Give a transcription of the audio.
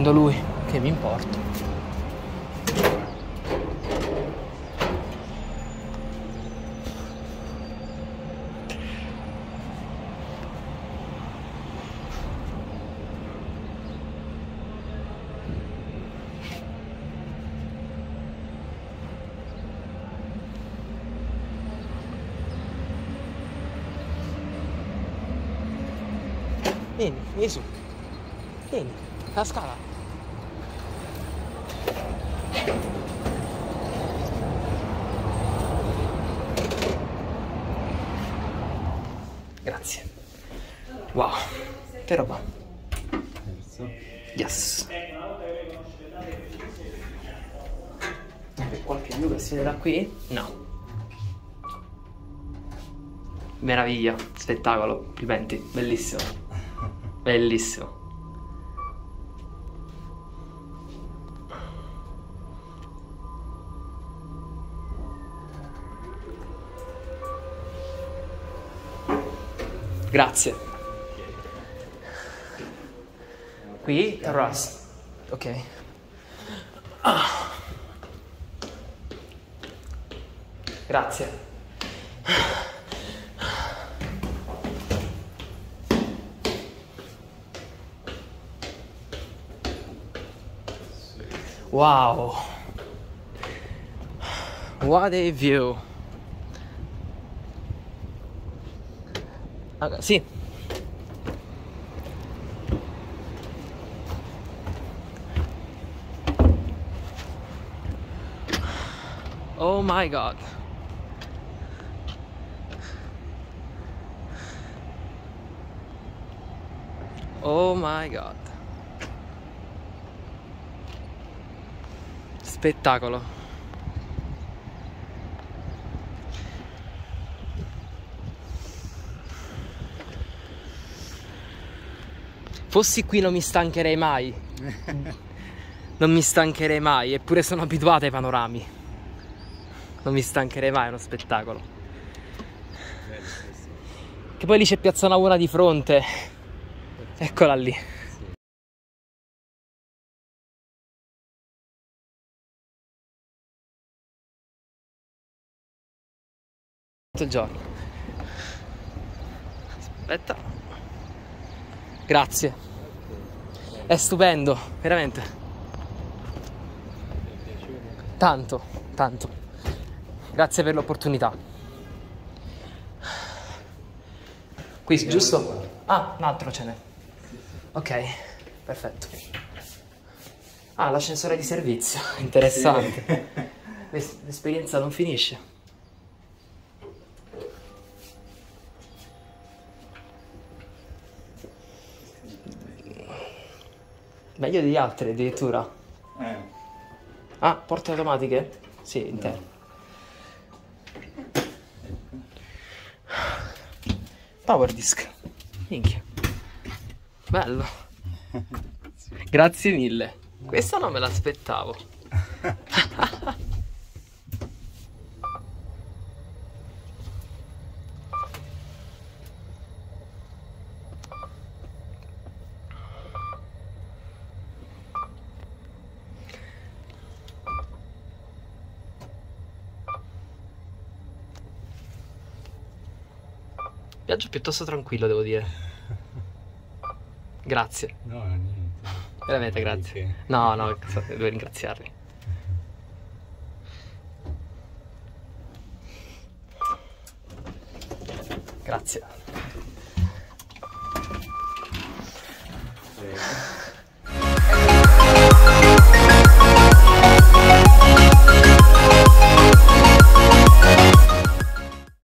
pagando lui, che mi importa. Vieni, su. Vieni, la scala. Grazie. Wow, che roba. Yes. Qualche view che si vede da qui? No. Meraviglia, spettacolo, complimenti, bellissimo. Bellissimo. Grazie. Qui terrazzo. Ok. Grazie. Wow. What a view. Ah, sì. Oh my god. Oh my god. Spettacolo. Fossi qui non mi stancherei mai. Non mi stancherei mai, eppure sono abituato ai panorami. Non mi stancherei mai, è uno spettacolo. Che poi lì c'è Piazza Navona di fronte. Eccola lì. Tutto il giorno. Aspetta. Grazie. È stupendo, veramente. Tanto, tanto. Grazie per l'opportunità. Qui, giusto? Ah, un altro ce n'è. Ok, perfetto. Ah, l'ascensore di servizio. Interessante. L'es- L'esperienza non finisce. Meglio degli altri addirittura. Eh, Ah, porte automatiche? Sì, interne. Power disc. Minchia. Bello. Grazie mille. Questa non me l'aspettavo. Viaggio piuttosto tranquillo, devo dire. Grazie. No, niente. Veramente grazie. No, no, devo ringraziarvi. Grazie. Sì.